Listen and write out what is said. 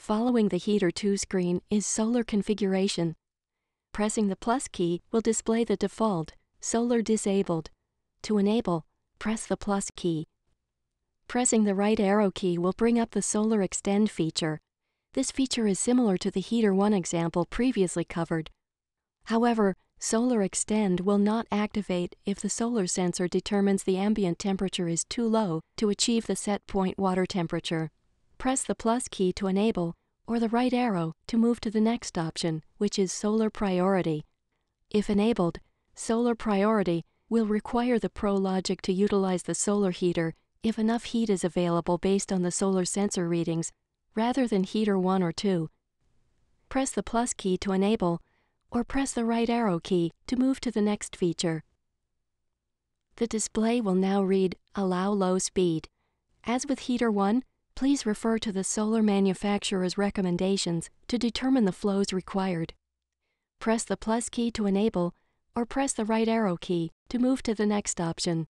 Following the Heater 2 screen is Solar Configuration. Pressing the plus key will display the default, Solar Disabled. To enable, press the plus key. Pressing the right arrow key will bring up the Solar Extend feature. This feature is similar to the Heater 1 example previously covered. However, Solar Extend will not activate if the solar sensor determines the ambient temperature is too low to achieve the set point water temperature. Press the plus key to enable or the right arrow to move to the next option, which is Solar Priority. If enabled, Solar Priority will require the Pro Logic to utilize the solar heater if enough heat is available based on the solar sensor readings, rather than heater 1 or 2. Press the plus key to enable or press the right arrow key to move to the next feature. The display will now read Allow Low Speed. As with Heater 1, please refer to the solar manufacturer's recommendations to determine the flows required. Press the plus key to enable or press the right arrow key to move to the next option.